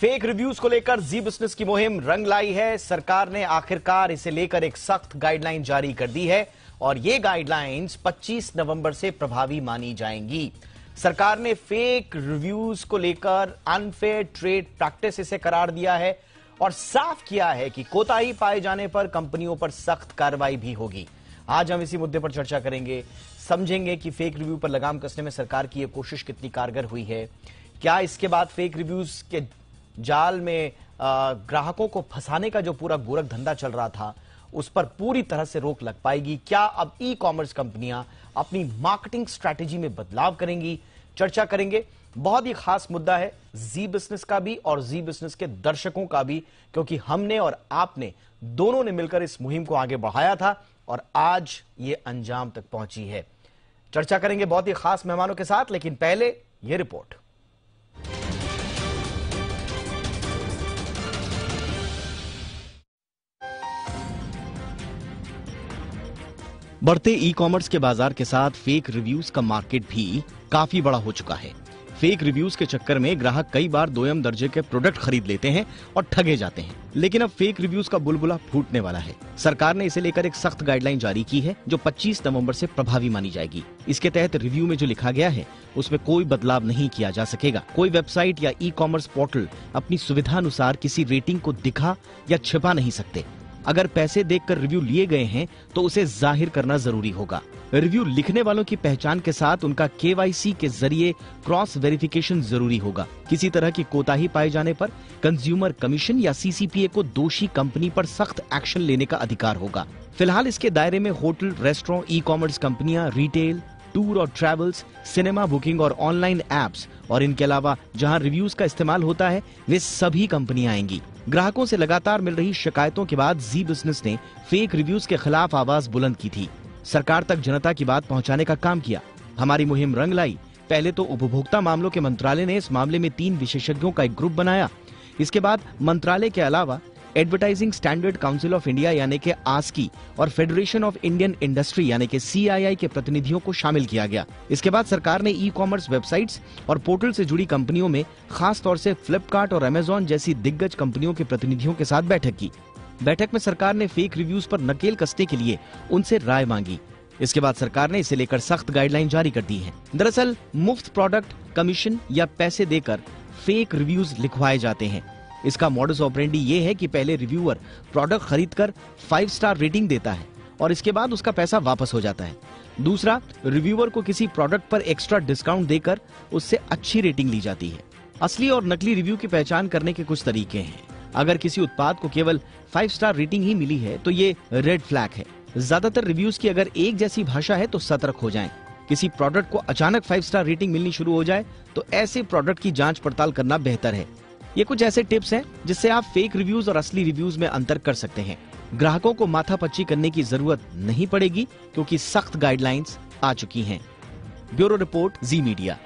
Fake reviews को लेकर जी business की मुहिम रंग लाई है। सरकार ने आखिरकार इसे लेकर एक सख्त गाइडलाइन जारी कर दी है और ये गाइडलाइंस 25 नवंबर से प्रभावी मानी जाएँगी। सरकार ने फेक रिव्यूज़ को लेकर अनफेयर ट्रेड प्रैक्टिस इसे करार दिया है और साफ़ किया है कि कोताही पाए जाने पर कंपनियों पर सख्त कार्रवाई भी होगी। आज हम इसी मुद्दे पर चर्चा करेंगे। समझेंगे कि फेक रिव्यू पर लगाम कसने में सरकार की यह कोशिश कितनी कारगर हुई है। क्या इसके बाद फेक रिव्यूज़ के जाल में ग्राहकों को फंसाने का जो पूरा गोरख धंधा चल रहा था, उस पर पूरी तरह से रोक लग पाएगी। क्या अब ई कॉमर्स कंपनियाँ अपनी मार्केटिंग स्ट्रैटेजी में बदलाव करेंगी? चर्चा करेंगे। बहुत ही खास मुद्दा है जी बिज़नेस का भी और जी बिज़नेस के दर्शकों का भी, क्योंकि हमने और आपने दोनों ने मिलकर इस मुहिम को आगे बढ़ाया था और आज ये अंजाम तक पहुँची है। चर्चा करेंगे बहुत ही खास मेहमानों के साथ, लेकिन पहले यह रिपोर्ट। बढ़ते ई कॉमर्स के बाज़ार के साथ फेक रिव्यूज़ का मार्केट भी काफ़ी बड़ा हो चुका है। फेक रिव्यूज़ के चक्कर में ग्राहक कई बार दोयम दर्जे के प्रोडक्ट खरीद लेते हैं और ठगे जाते हैं। लेकिन अब फेक रिव्यूज़ का बुलबुला फूटने वाला है। सरकार ने इसे लेकर एक सख्त गाइडलाइन जारी की है, जो 25 नवंबर से प्रभावी मानी जाएगी। इसके तहत रिव्यू में जो लिखा गया है, उसमें कोई बदलाव नहीं किया जा सकेगा। कोई वेबसाइट या ई कॉमर्स पोर्टल अपनी सुविधा अनुसार किसी रेटिंग को दिखा या छिपा नहीं सकते। अगर पैसे देकर रिव्यू लिए गए हैं तो उसे ज़ाहिर करना ज़रूरी होगा। रिव्यू लिखने वालों की पहचान के साथ उनका केवाईसी के ज़रिए क्रॉस वेरिफिकेशन ज़रूरी होगा। किसी तरह की कोताही पाए जाने पर कंज्यूमर कमीशन या सीसीपीए को दोषी कंपनी पर सख्त एक्शन लेने का अधिकार होगा। फ़िलहाल इसके दायरे में होटल रेस्टोरेंट ई कॉमर्स कंपनियाँ रिटेल टूर और ट्रैवल्स, सिनेमा बुकिंग और ऑनलाइन एप्स और इनके अलावा, जहाँ रिव्यूज़ का इस्तेमाल होता है, वे सभी कंपनियाँ आएँगी। ग्राहकों से लगातार मिल रही शिकायतों के बाद जी बिज़नेस ने फेक रिव्यूज़ के खिलाफ आवाज़ बुलंद की थी। सरकार तक जनता की बात पहुँचाने का काम किया। हमारी मुहिम रंग लाई। पहले तो उपभोक्ता मामलों के मंत्रालय ने इस मामले में तीन विशेषज्ञों का एक ग्रुप बनाया। इसके बाद मंत्रालय के अलावा advertising standard council of India यानी के आस्की और फेडरेशन ऑफ़ इंडियन इंडस्ट्री यानी के सीआईआई के प्रतिनिधियों को शामिल किया गया। इसके बाद सरकार ने ई कॉमर्स वेबसाइट्स और पोर्टल से जुड़ी कंपनियों में खास तौर से फ्लिपकार्ट और अमेजोन जैसी दिग्गज कंपनियों के प्रतिनिधियों के साथ बैठक की। बैठक में सरकार ने फेक रिव्यूज़ पर नकेल कसने के लिए उनसे राय मांगी। इसके बाद सरकार ने इसे लेकर सख्त गाइडलाइन जारी कर दी है। दरअसल, मुफ़्त प्रोडक्ट कमीशन या पैसे देकर फेक रिव्यूज़ लिखवाए जाते हैं। इसका मॉडस ऑपरेंडी ये है कि पहले रिव्यूअर प्रोडक्ट खरीद कर फाइव स्टार रेटिंग देता है और इसके बाद उसका पैसा वापस हो जाता है। दूसरा रिव्यूअर को किसी प्रोडक्ट पर एक्स्ट्रा डिस्काउंट देकर उससे अच्छी रेटिंग ली जाती है। असली और नकली रिव्यू की पहचान करने के कुछ तरीके हैं। अगर किसी उत्पाद को केवल फाइव स्टार रेटिंग ही मिली है तो ये रेड फ्लैग है। ज़्यादातर रिव्यूज़ की अगर एक जैसी भाषा है तो सतर्क हो जाएँ। किसी प्रोडक्ट को अचानक फाइव स्टार रेटिंग मिलनी शुरू हो जाए तो ऐसे प्रोडक्ट की जाँच पड़ताल करना बेहतर है। ये कुछ ऐसे टिप्स हैं जिससे आप फेक रिव्यूज़ और असली रिव्यूज़ में अंतर कर सकते हैं। ग्राहकों को माथा पच्ची करने की ज़रूरत नहीं पड़ेगी क्योंकि सख्त गाइडलाइंस आ चुकी हैं। ब्यूरो रिपोर्ट जी मीडिया